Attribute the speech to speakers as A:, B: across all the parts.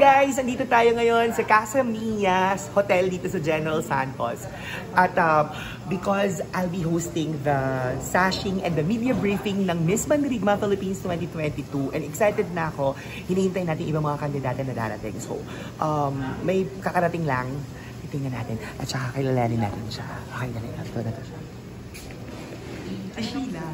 A: guys! Andito tayo ngayon sa Casa Mia's Hotel dito sa General Santos. At um, because I'll be hosting the sashing and the media briefing ng Miss Mandirigma Philippines 2022 and excited na ako, hinihintay natin ibang mga kandidata na darating. So, um, may kakarating lang, titingnan natin at saka kilalanin natin siya. Okay, dali. Ito na to siya. Ay, Sheila.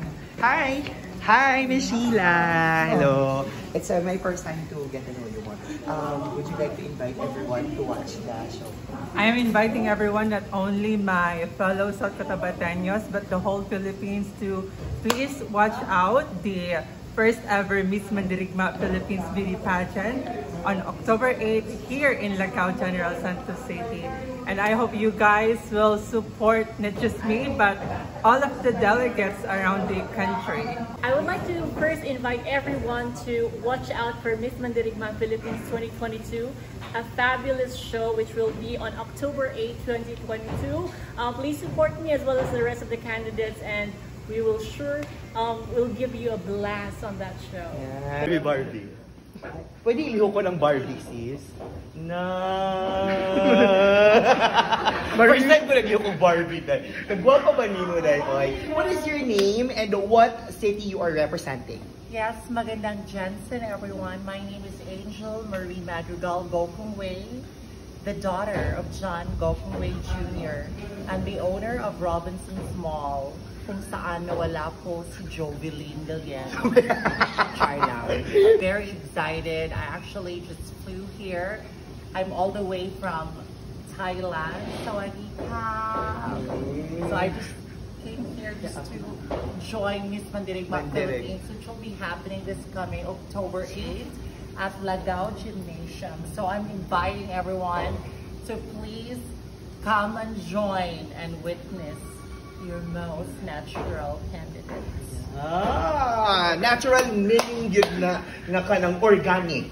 A: Hi! Hi, Miss Sheila! Hello! It's uh, my first time to get to know you more. Um, would you like to invite everyone to watch the show?
B: I am inviting everyone, not only my fellow South Cotabateños, but the whole Philippines to please watch out the first ever Miss Mandirigma Philippines Beauty Pageant on October 8th here in Lagao, General Santos City. And I hope you guys will support not just me, but all of the delegates around the country.
C: I would like to first invite everyone to watch out for Miss Mandirigma Philippines 2022, a fabulous show which will be on October 8, 2022. Um, please support me as well as the rest of the candidates and we will sure um, will give you a blast on that show.
A: Baby Barbie. Pwede iliho ko ng Barbie, sis? Na. First time ko nag-iliho ko Barbie na. Nagwapa ba ni mo na What is your name and what city you are representing?
D: Yes, magandang Gensan, everyone. My name is Angel Marie Madrigal Gokongwei, the daughter of John Gokongwei Jr. and the owner of Robinson's Mall, kung saan nawala po si Jovelyn Galleno. Try now. Very excited. I actually just flew here. I'm all the way from Thailand. So I just came here just to join Miss Mandirigma
A: Mandirig.
D: Philippines, which will be happening this coming October 8th at Lagao Gymnasium. So I'm inviting everyone to please come and join and witness your most natural candidates.
A: Ah, natural meaning yun na, na ka ng organic.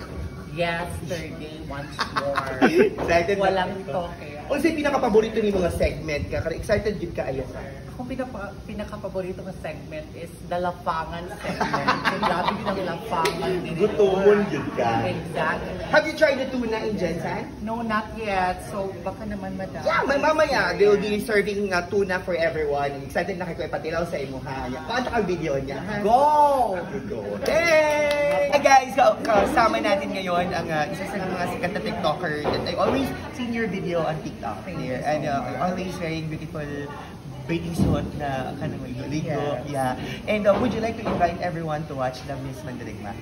D: Yes, third day once more.
A: Excited
D: Walang toke.
A: O sa pinaka-paborito ni mga segment ka? Kaya excited yun ka ayo ka?
D: Akong pinaka, pinaka-paborito kong segment is the Lapangan segment. Grabe din ang Lapangan.
A: Gutomon yun ka.
D: Exactly.
A: Have you tried the tuna in Jensen?
D: No, not yet. So, baka naman madami.
A: Yeah, may mamaya, they will be serving uh, tuna for everyone. Excited na kayo patilaw sa imo ha. Paano ang video niya?
D: Go!
A: Go! Hey! Hey guys, ka- kasama natin ngayon ang uh, isa sa mga sikat na TikToker that I always seen your video on TikTok there. And uh, always wearing beautiful bathing suit na kanang ligo. Yeah. And uh, would you like to invite everyone to watch the Miss Mandirigma?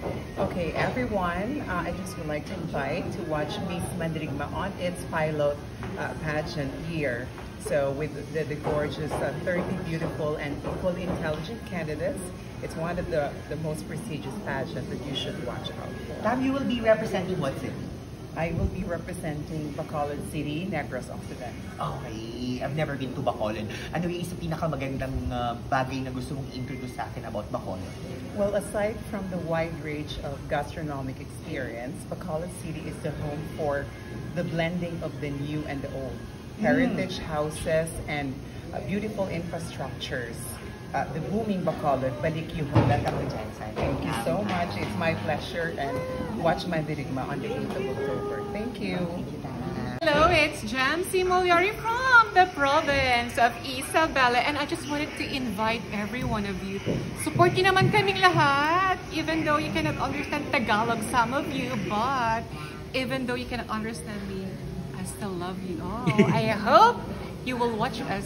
E: Okay, everyone, uh, I just would like to invite to watch Miss Mandirigma on its pilot uh, pageant here. So with the, the gorgeous uh, 30 beautiful and equally intelligent candidates, it's one of the, the most prestigious pageants that you should watch out for.
A: Tam, you will be representing what city?
E: I will be representing Bacolod City, Negros Occidental.
A: Okay, I've never been to Bacolod. Ano yung isa pinakamagandang uh, bagay na gusto mong introduce sa akin about Bacolod?
E: Well, aside from the wide range of gastronomic experience, Bacolod City is the home for the blending of the new and the old. Heritage houses and uh, beautiful infrastructures. Uh, the booming Bacolod, Balikyuhon.
A: Welcome to Gensan.
E: Thank you so much. It's my pleasure and watch Mandirigma on the 8th of October. Thank you.
F: Hello, it's Jam Molyari from the province of Isabela and I just wanted to invite every one of you. Support niyo naman kaming lahat even though you cannot understand Tagalog, some of you, but even though you cannot understand me, I still love you all. Oh, I hope you will watch us.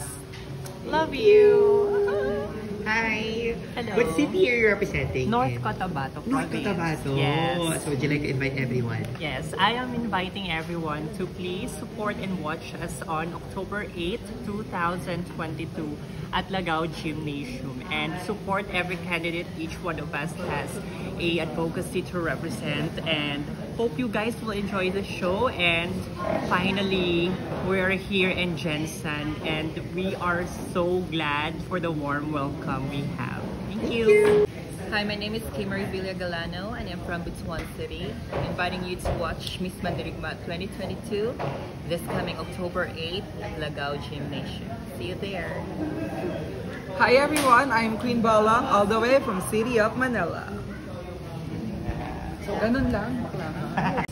F: Love you.
A: Hi!
C: Hello.
A: What city are you representing?
C: North? Cotabato
A: North
C: Province.
A: Cotabato.
C: Yes.
A: Oh, so would you like to invite everyone?
C: Yes, I am inviting everyone to please support and watch us on October 8, 2022 at Lagao Gymnasium and support every candidate each one of us has a advocacy to represent and hope you guys will enjoy the show and finally we're here in Gensan and we are so glad for the warm welcome we have. Thank you.
G: Hi, my name is Kimmery Villa Galano and I'm from Butuan City. inviting you to watch Miss Mandirigma 2022 this coming October 8th at Lagao Gymnasium. See you there.
B: Hi everyone, I'm Queen Balang all the way from City of Manila. Ganun lang, bakla.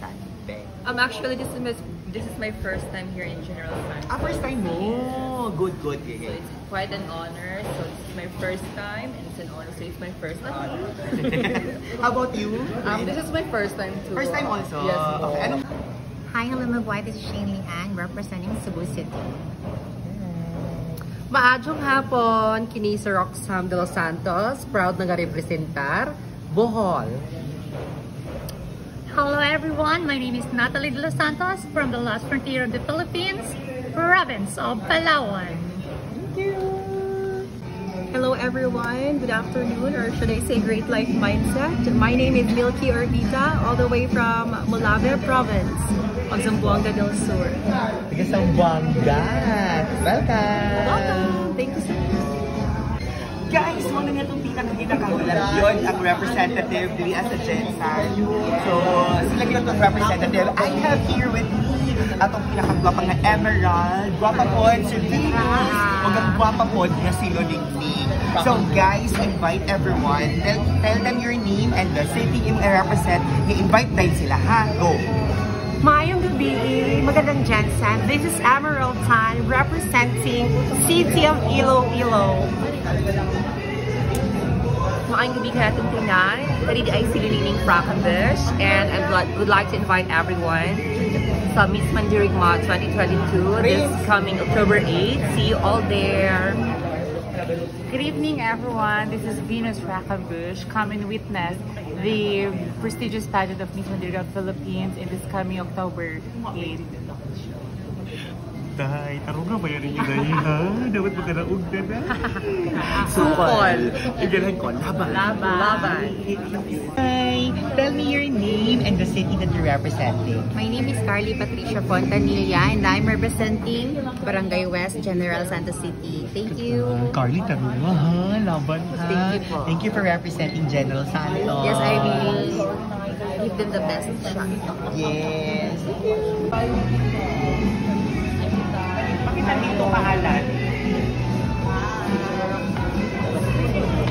G: Um, actually, this is my, this is my first time here in General Santos.
A: Ah, first time mo. Good, good.
G: So it's quite an honor. So this is my first time, and it's an honor. So it's my first honor.
A: How about you?
G: Um, this is my first time too.
A: First time also?
G: Yes.
A: Okay. Anong
H: Hi, hello, my boy. This is Shane Lee Ang, representing Cebu City.
I: Maadjong hapon, kini si Roxham de los Santos, proud na representar Bohol.
H: Hello, everyone. My name is Natalie De Los Santos from the last frontier of the Philippines, province of Palawan. Thank you!
J: Hello everyone, good afternoon or should I say great life mindset. My name is Milky Orbita all the way from Molave province of Zamboanga del Sur.
A: Taga Sambuanga. Welcome!
J: Welcome! Thank you so much.
A: Guys, mo na nga itong pinakakita yun ang representative dili as a Gensan. So, sila yun itong representative. I have here with me atong pinakagwapa nga Emerald, gwapa po, si Venus, o ang gwapa po na si Lodingting. So guys, invite everyone. Tell, tell them your name and the city you represent. I-invite din sila, ha? Go!
J: Mayong gabi, magandang Jensen. This is Emerald Tan representing City of Iloilo.
I: Maayong gabi ka atong tingnan. Kari di ay sililining Frackenbush and I would- like to invite everyone sa Miss Mandirigma 2022 this coming October 8. See you all there.
K: Good evening, everyone. This is Venus Rackenbush. Come and witness the prestigious pageant of Miss Mandirigma Philippines in this coming October 8.
A: Day, tarong nga bayarin niyo day, ha? Dapat magkanaog na na.
I: Sukol.
A: Igalahan ko, laban.
I: Laban. Laban.
A: Hi, tell me your name and the city that you're representing.
H: My name is Carly Patricia Fontanilla and I'm representing Barangay West, General Santos City. Thank you.
A: Carly, tarong nga ha? Laban ha?
I: Thank you po.
A: Thank you for representing General Santos.
H: Yes, I will give them the best shot.
A: Yes. Pangalan?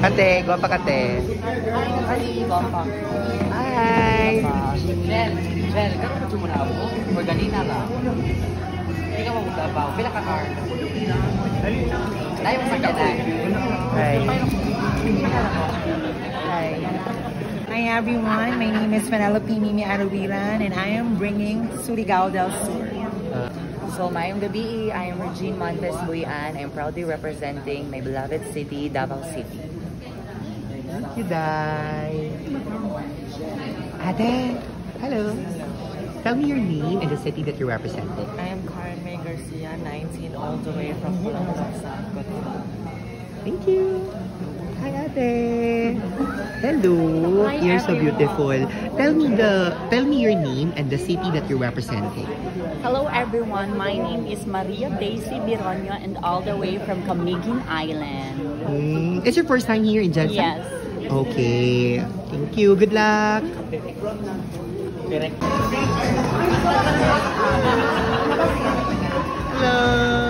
A: Kate, gwapa kate. Hi!
I: Jel, Jel, gano'n ka muna ako? Organina lang. Hindi ka mamudabaw. Pila ka car? Dahil mo sa kanay.
A: Hi.
I: Hi.
J: Hi everyone, my name is Penelope Mimi Arawiran and I am bringing Surigao del Sur.
I: So, mayong gabi, I am Regine Montes Buyan. I'm proudly representing my beloved city, Davao City.
A: Thank you, Day. Ate, hello. Tell me your name and the city that you're representing.
I: I am Carmen Garcia, 19, all the way from Pulang-Saksak,
A: Thank you. Hi, Ate. Hello.
H: Hi,
A: You're so beautiful. Tell me the tell me your name and the city that you're representing.
K: Hello, everyone. My name is Maria Daisy Bironio and all the way from Camiguin Island.
A: Mm, it's your first time here in Gensan?
K: Yes.
A: Okay. Thank you. Good luck. Hello.